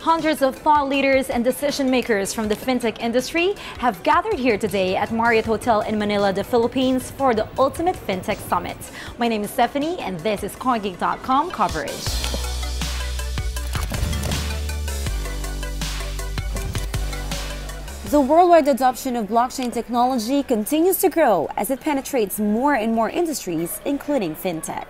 Hundreds of thought leaders and decision makers from the fintech industry have gathered here today at Marriott Hotel in Manila, the Philippines for the Ultimate FinTech Summit. My name is Stephanie and this is CoinGeek.com coverage. The worldwide adoption of blockchain technology continues to grow as it penetrates more and more industries, including fintech.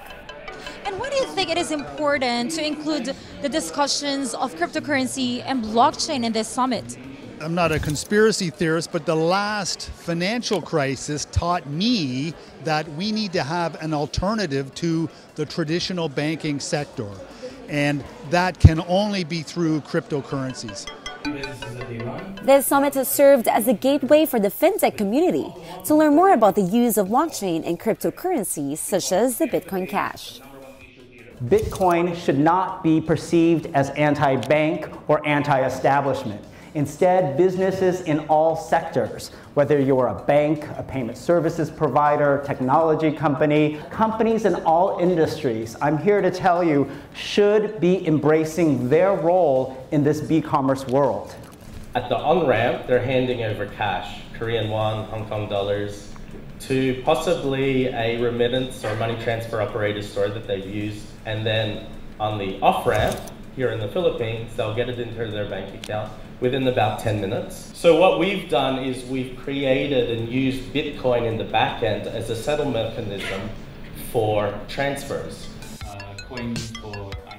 Think it is important to include the discussions of cryptocurrency and blockchain in this summit? I'm not a conspiracy theorist, but the last financial crisis taught me that we need to have an alternative to the traditional banking sector. And that can only be through cryptocurrencies. This summit has served as a gateway for the fintech community to learn more about the use of blockchain and cryptocurrencies such as the Bitcoin Cash. Bitcoin should not be perceived as anti-bank or anti-establishment. Instead, businesses in all sectors, whether you're a bank, a payment services provider, technology company, companies in all industries, I'm here to tell you, should be embracing their role in this e-commerce world. At the on-ramp, they're handing over cash, Korean won, Hong Kong dollars, to possibly a remittance or money transfer operator store that they've used. And then on the off ramp here in the Philippines, they'll get it into their bank account within about 10 minutes. So what we've done is we've created and used Bitcoin in the back end as a settlement mechanism for transfers. Uh,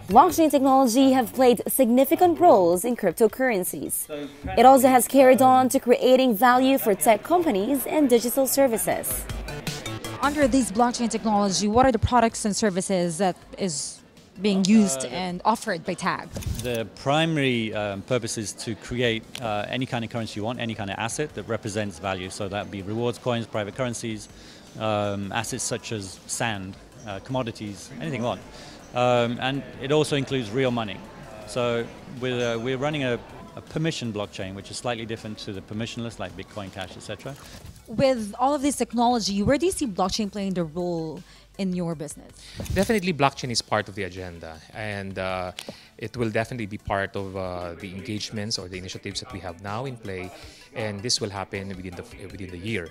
Blockchain technology have played significant roles in cryptocurrencies. It also has carried on to creating value for tech companies and digital services. Under this blockchain technology, what are the products and services that is being used uh, and offered by TAG? The primary um, purpose is to create uh, any kind of currency you want, any kind of asset that represents value. So that would be rewards, coins, private currencies, um, assets such as sand, uh, commodities, anything you want. Um, and it also includes real money. So we're, uh, we're running a, a permission blockchain, which is slightly different to the permissionless, like Bitcoin Cash, etc. With all of this technology, where do you see blockchain playing the role in your business? Definitely, blockchain is part of the agenda, and uh, it will definitely be part of uh, the engagements or the initiatives that we have now in play, and this will happen within the within the year.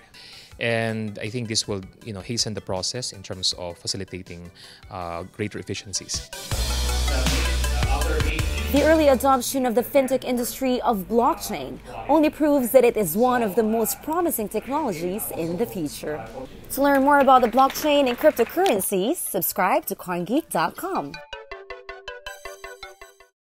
And I think this will, you know, hasten the process in terms of facilitating uh, greater efficiencies. The early adoption of the fintech industry of blockchain only proves that it is one of the most promising technologies in the future. To learn more about the blockchain and cryptocurrencies, subscribe to CoinGeek.com.